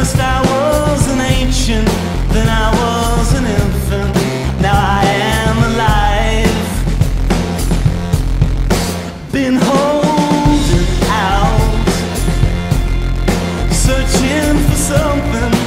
first I was an ancient, then I was an infant, now I am alive. Been holding out, searching for something.